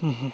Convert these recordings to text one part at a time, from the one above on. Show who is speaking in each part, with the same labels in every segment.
Speaker 1: Mhm.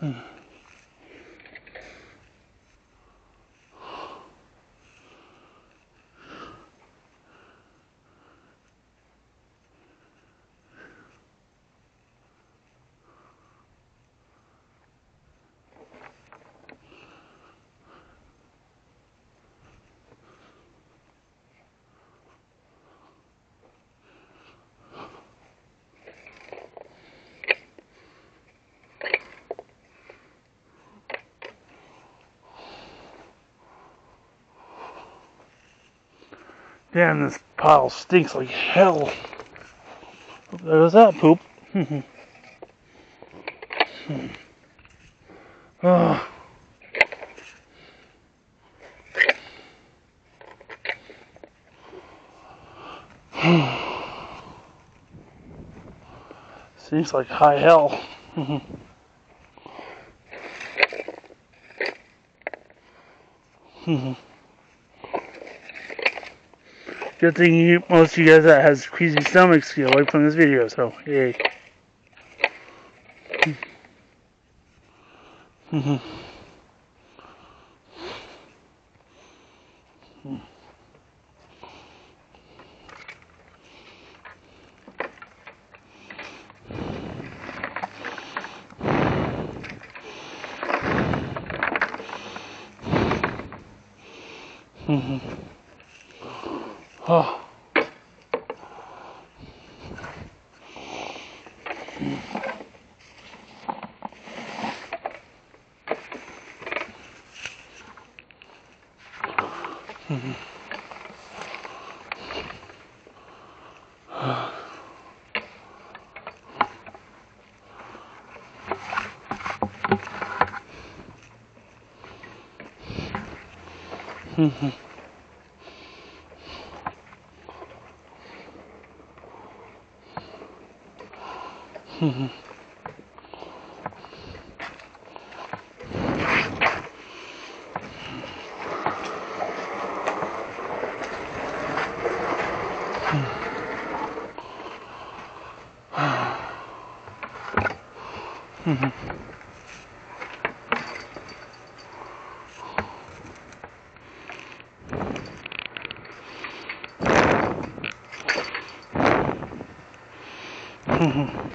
Speaker 1: Hmm. Damn, this pile stinks like hell. There goes that poop. oh. Seems like high hell. Good thing you, most of you guys that has queasy stomachs get away from this video, so yay. 아. Mm-hmm. Mm -hmm. Mm-hmm. mm-hmm.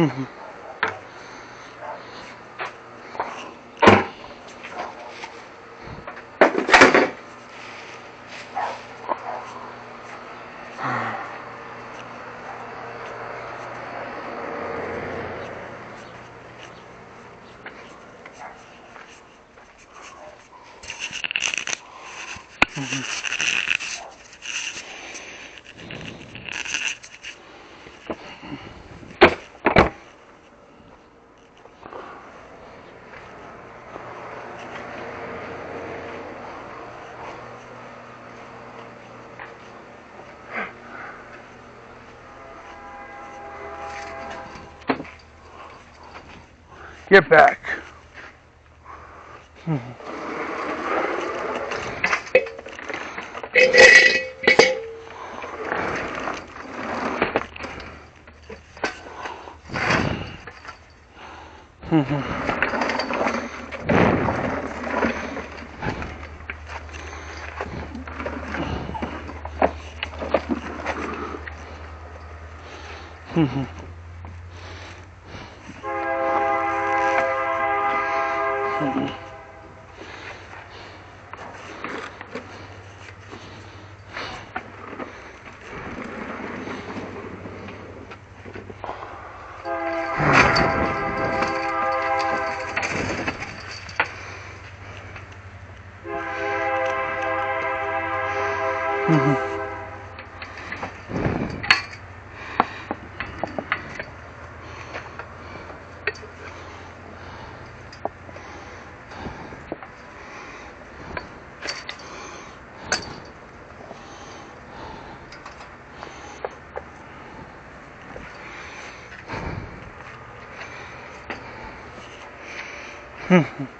Speaker 1: Oh. Get back. Mm-hmm. Mm-hmm.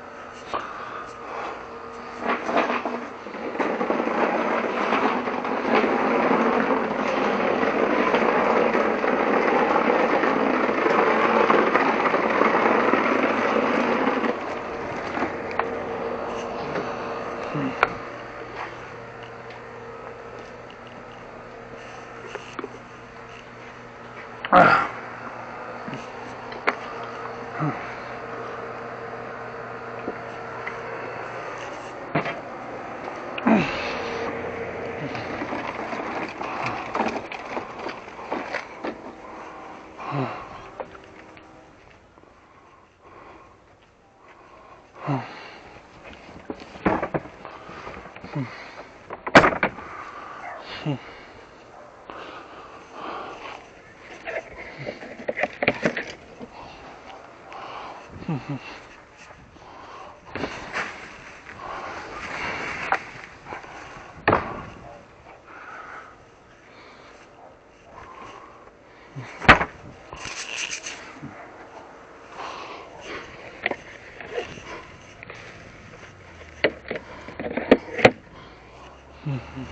Speaker 1: 嗯嗯，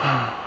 Speaker 1: 啊。